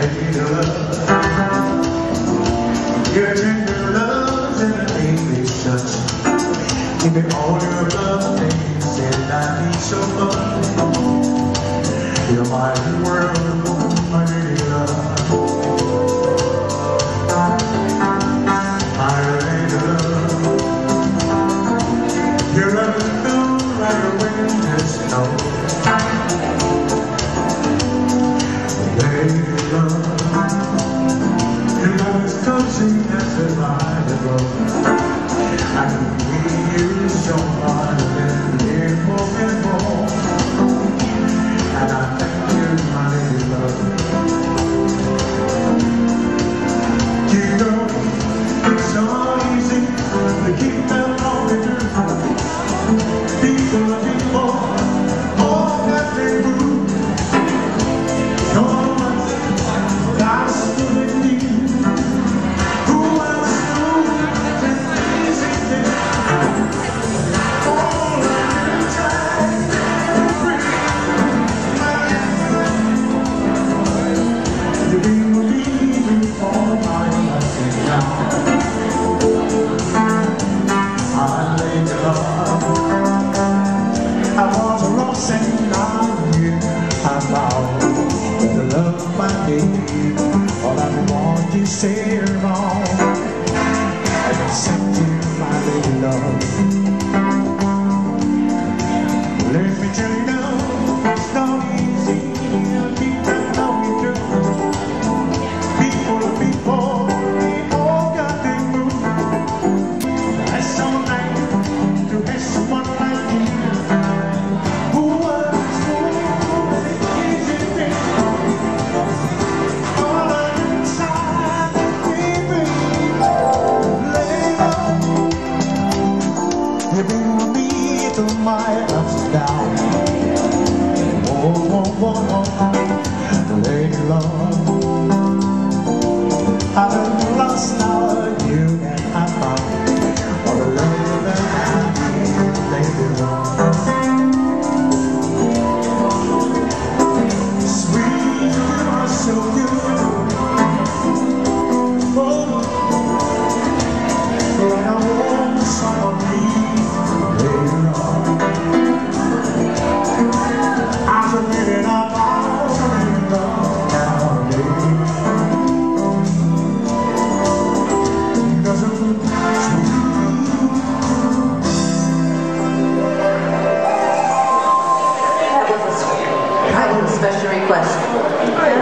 thank you, love. Give me all your love and you that I need so much. something that's reliable. I can hear you so hard. my day All I want you say wrong I accept you, my baby love. lady love. special request.